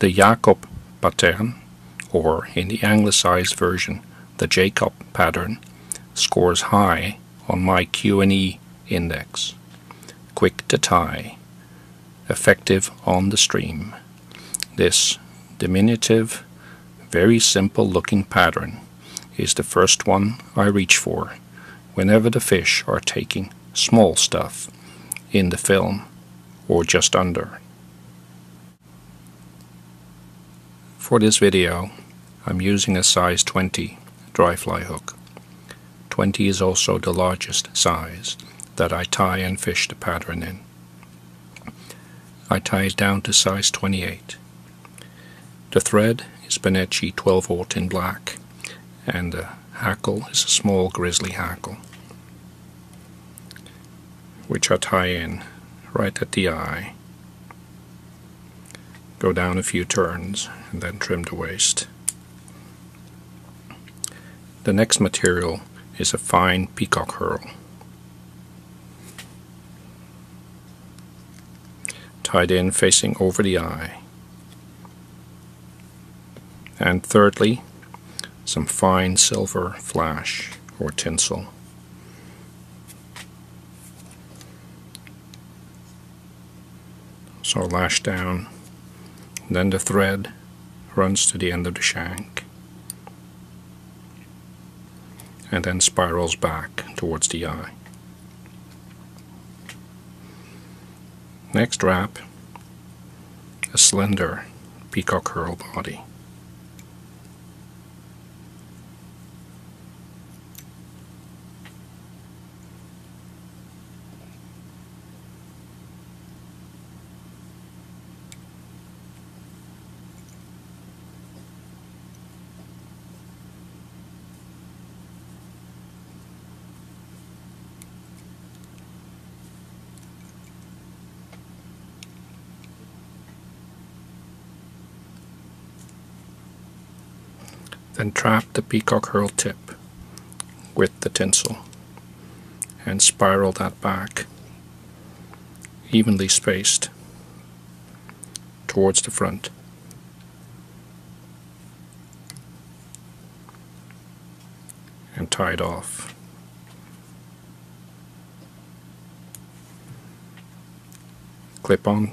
The Jacob pattern, or in the anglicized version, the Jacob pattern, scores high on my Q&E index. Quick to tie, effective on the stream. This diminutive, very simple looking pattern is the first one I reach for whenever the fish are taking small stuff in the film or just under. For this video I'm using a size 20 dry fly hook. 20 is also the largest size that I tie and fish the pattern in. I tie it down to size 28. The thread is Benecchi 12 aught in black and the hackle is a small grizzly hackle which I tie in right at the eye go down a few turns and then trim the waste. The next material is a fine peacock herl. Tied in facing over the eye. And thirdly, some fine silver flash or tinsel. So lash down then the thread runs to the end of the shank and then spirals back towards the eye. Next wrap a slender peacock herl body. Then trap the peacock herl tip with the tinsel and spiral that back evenly spaced towards the front. and tie it off. Clip on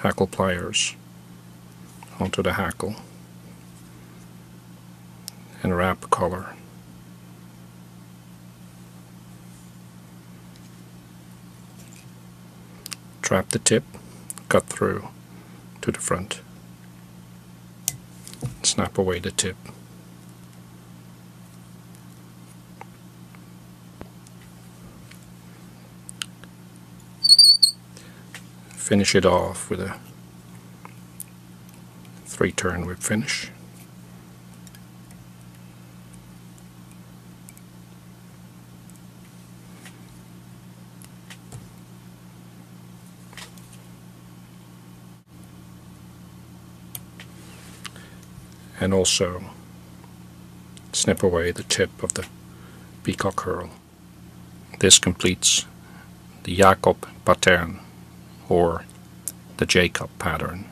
hackle pliers onto the hackle and wrap collar. Trap the tip, cut through to the front. Snap away the tip. Finish it off with a three turn whip finish. And also snip away the tip of the peacock herl. This completes the Jacob pattern or the Jacob pattern.